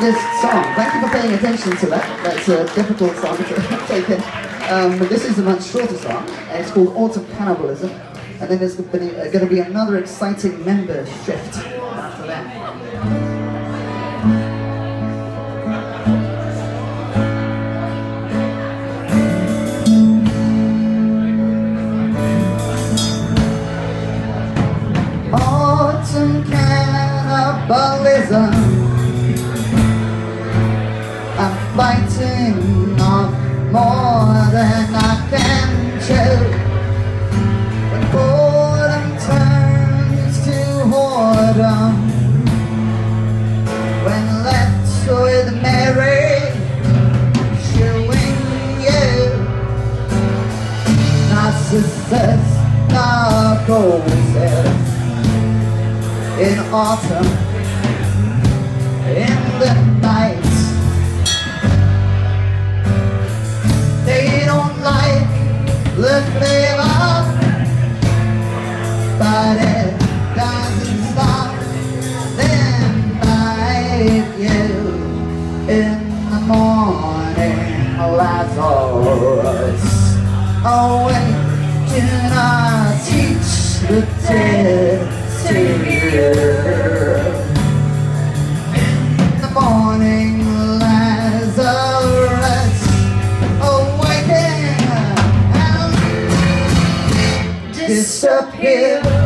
longest song. Thank you for paying attention to that. That's a difficult song to take in. Um, this is a much shorter song. It's called Autumn Cannibalism. And then there's going to be another exciting member shift narcosis in autumn, in the night. They don't like the flavor, but it doesn't stop them you in the morning, Lazarus. Oh, teach the dead to hear? In the morning, Lazarus awaken and disappear.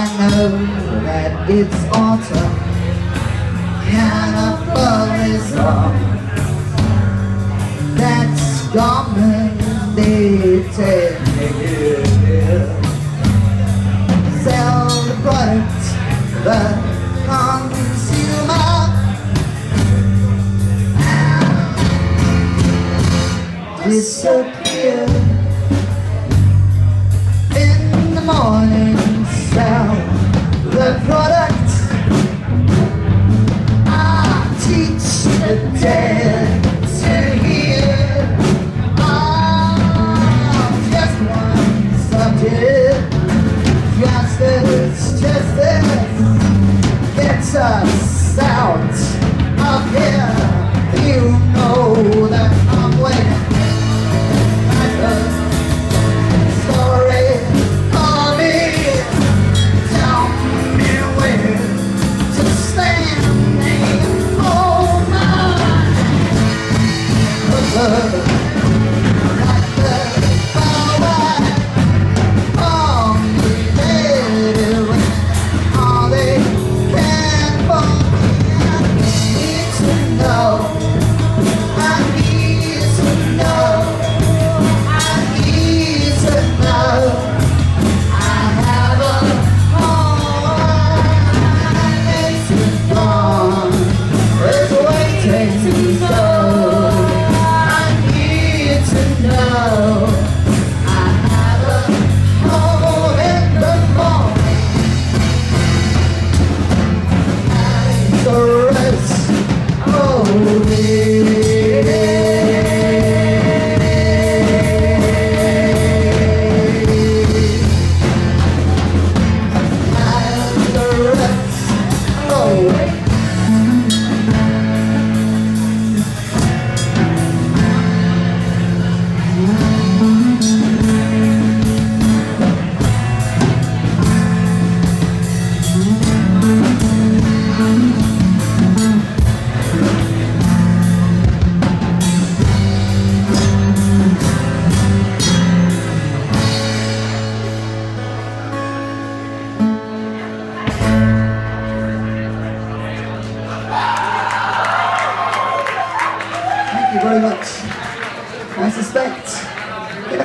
I know that it's autumn. Cannibalism that's dominated Sell the product, the consumer disappear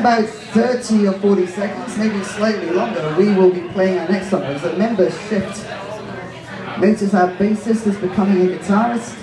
about 30 or 40 seconds, maybe slightly longer, we will be playing our next song as the members shift. Notice our bassist is becoming a guitarist,